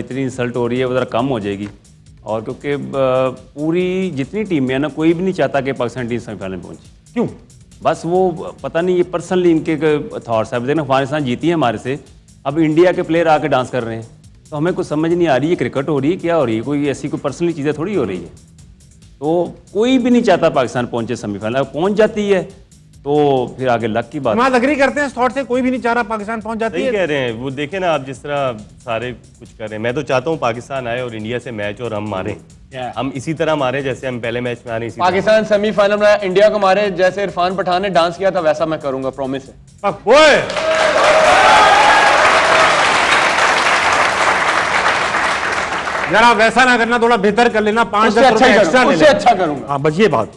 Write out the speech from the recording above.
जितनी इंसल्ट हो रही है वो ज़रा कम हो जाएगी। और क्योंकि पूरी जितनी टीमें है ना कोई भी नहीं चाहता कि पाकिस्तान टीम सेमीफाइनल में पहुँचे। क्यों? बस वो पता नहीं ये पर्सनली इनके थॉट्स है। देखना अफ़गानिस्तान जीती है हमारे से अब इंडिया के प्लेयर आके डांस कर रहे हैं। तो हमें कुछ समझ नहीं आ रही है क्रिकेट हो रही है क्या हो रही है? कोई ऐसी कोई पर्सनली चीज़ें थोड़ी हो रही है। तो कोई भी नहीं चाहता पाकिस्तान पहुँचे सेमीफाइनल अब पहुँच जाती है? तो फिर आगे लक की बात। हम अग्री करते हैं इस थॉट से कोई भी नहीं चाह रहा पाकिस्तान पहुँच जाती है। कह रहे हैं वो देखे ना आप जिस तरह सारे कुछ कर रहे हैं। मैं तो चाहता हूँ पाकिस्तान आए और इंडिया से मैच और हम मारें। हम इसी तरह मारे जैसे हम पहले मैच में आ रहे। पाकिस्तान सेमीफाइनल में इंडिया को मारे जैसे इरफान पठान ने डांस किया था वैसा मैं करूँगा प्रॉमिस है। जरा वैसा ना करना थोड़ा बेहतर कर लेना पाँच अच्छा करूँगा अच्छा करूँगा। हाँ बस ये बात।